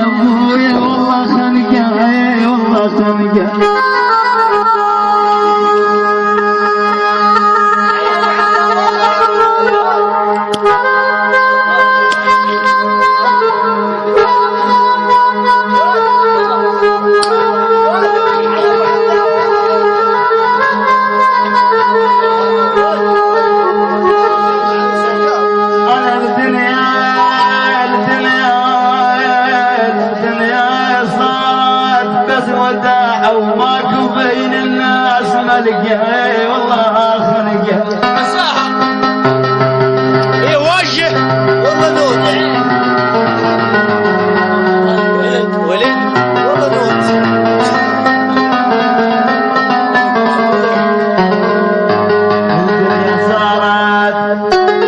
يا ابويا والله خنقه اي والله الناس ملقى والله خنقه مساحة. وجه والله نوت. ولد ولد والله نوت. الدنيا صارت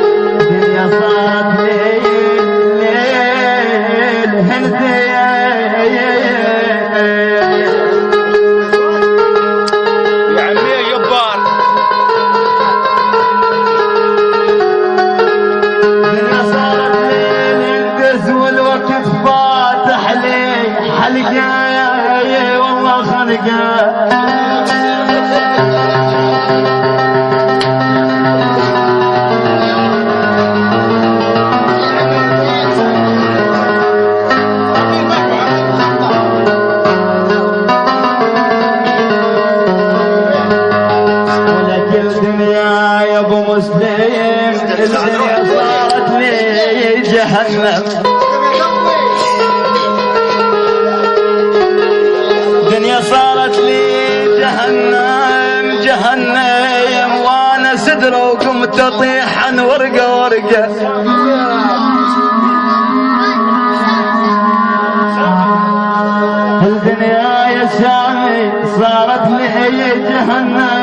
أبو مسلم صارت لي جهنم. وقمت اطيح عن ورقة ورقة. الدنيا يا سامي صارت لي جهنم.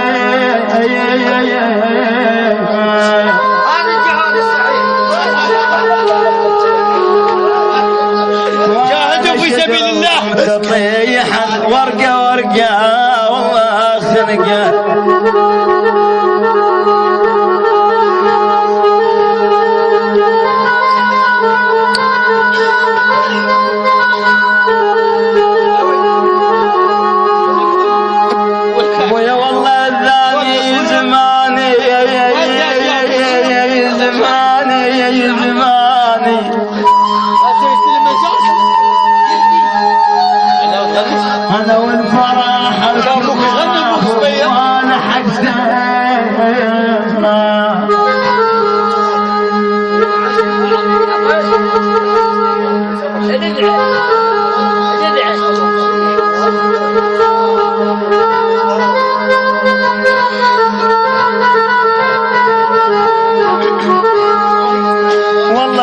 جاهدوا في سبيل الله. تطيح ورقة ورقة والله خنقة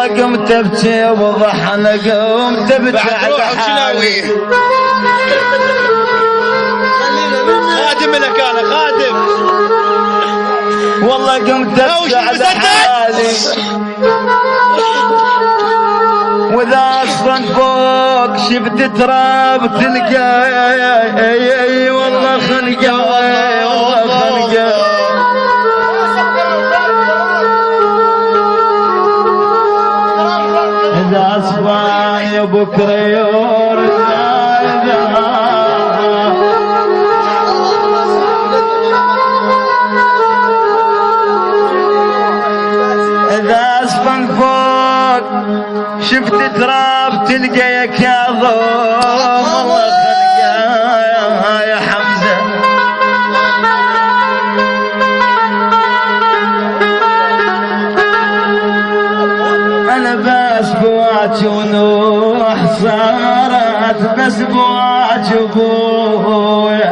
قمت ابكي وضحنا قمت ابكي بعد على حالي خادم لك أنا خادم. والله قمت ابكي على؟ حالي وإذا أصلا فوق شفت تراب تلقى. أي اي والله خنقه والله خنقه اذا اصبح بكره إذا فوق شفت تراب تلقى يا كاظم. الله خلقه يا حمزة. أنا بس بواج ونوح صارت بس بواج ابويا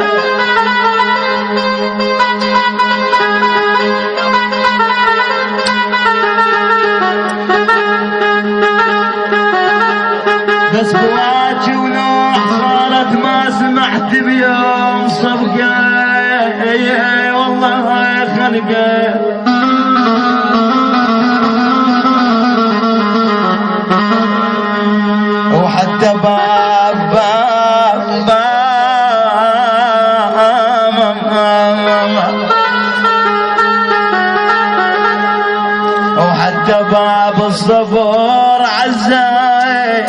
صفقة والله يا خلقه. وحتى باب باب باب وحتى باب. الصبر عزاي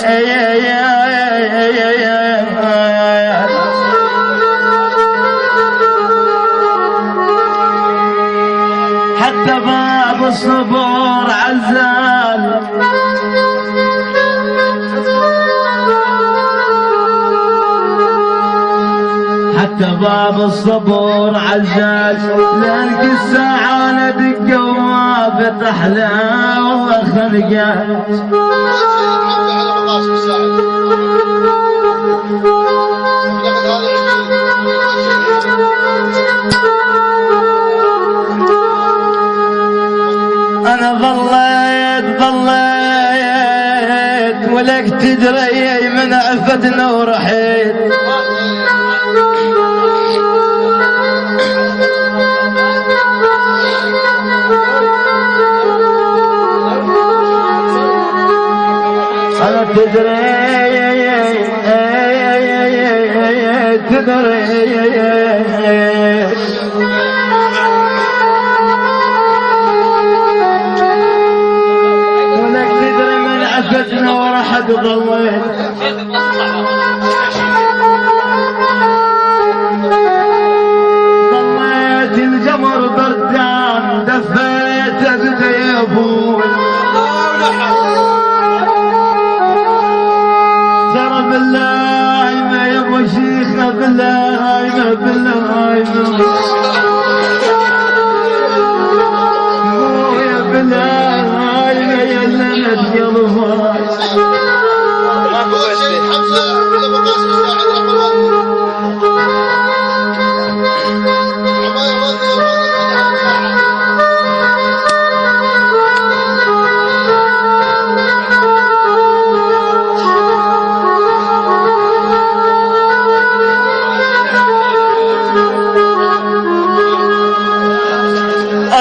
الصبور عزال حتى باب الصبور عزال لأنك الساعة أنا دقة وما فتح له والله ولك تدري من عفتنا ورحيت تدري تدري وراح ضليت ضليت القمر بردان دفيت بدا يبول ترى بالله ما يبغى شيخنا بالله ما بالله.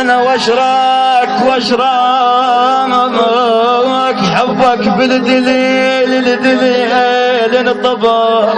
أنا وأشراك واشرامك حبك بالدليل الدليل انطبق